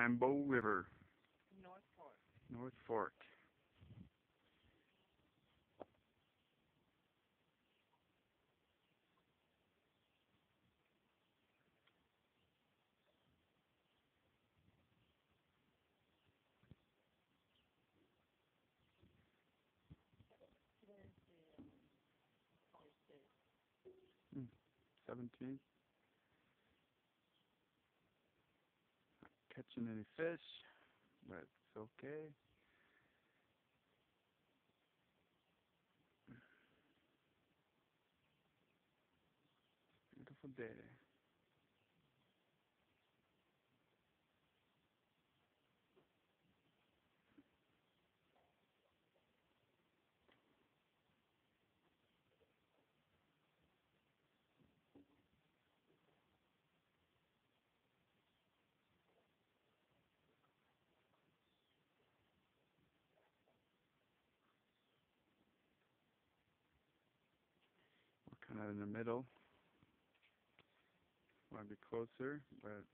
Flambeau River, North Fork. North Fork. Seventeenth. Hmm. Catching any fish, but it's okay. Beautiful day. Of in the middle. Want to be closer, but